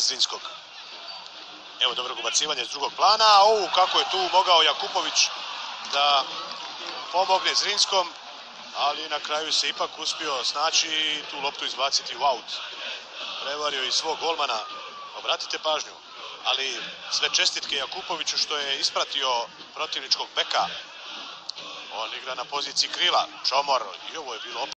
Svinskog. Evo dobrog ubacivanja iz drugog plana. O, kako je tu mogao Jakupović da pomogne Zrinskom, ali na kraju se ipak uspio snaći i tu loptu izbaciti u aut. Prevario i svog golmana. Obratite pažnju, ali sve čestitke Jakupoviću što je ispratio protivničkog beka. On igra na poziciji krila. Čomor i ovo je bilo opet.